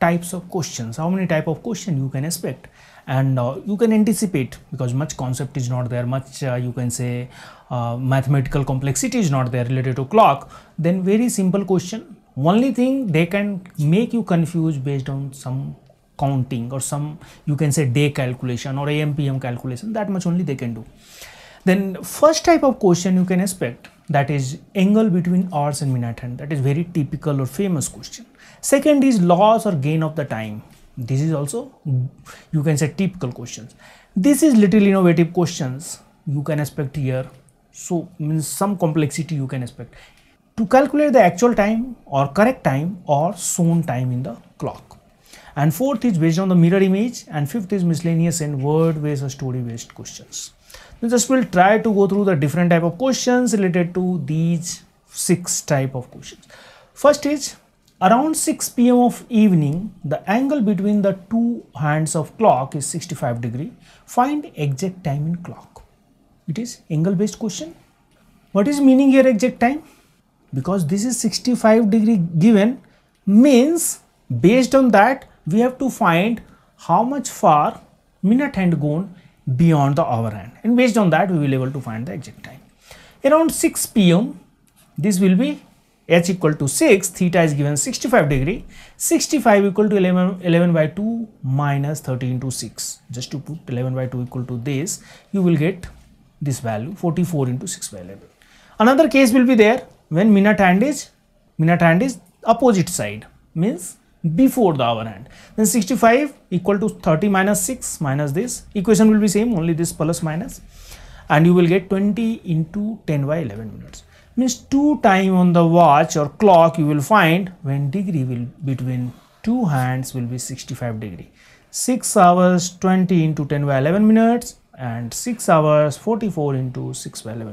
types of questions. How many type of question you can expect? And uh, you can anticipate because much concept is not there much uh, you can say uh, mathematical complexity is not there related to clock. Then very simple question. Only thing they can make you confused based on some counting or some you can say day calculation or ampm calculation. That much only they can do. Then first type of question you can expect that is angle between hours and minute hand that is very typical or famous question. Second is loss or gain of the time. This is also you can say typical questions. This is little innovative questions you can expect here. So means some complexity you can expect. To calculate the actual time or correct time or shown time in the clock. And fourth is based on the mirror image and fifth is miscellaneous and word based or story based questions now just we'll try to go through the different type of questions related to these six type of questions first is Around 6 pm of evening, the angle between the two hands of clock is 65 degree. Find exact time in clock. It is angle based question. What is meaning here exact time? Because this is 65 degree given means based on that we have to find how much far minute hand gone beyond the hour hand and based on that we will be able to find the exact time. Around 6 pm this will be h equal to 6 theta is given 65 degree. 65 equal to 11, 11 by 2 minus 13 into 6 just to put 11 by 2 equal to this you will get this value 44 into 6 by 11 another case will be there when minute hand is minute hand is opposite side. Means before the hour hand then 65 equal to 30 minus 6 minus this equation will be same only this plus minus. And you will get 20 into 10 by 11 minutes. Means two time on the watch or clock you will find when degree will between two hands will be 65 degree. 6 hours 20 into 10 by 11 minutes and 6 hours 44 into 6 by 11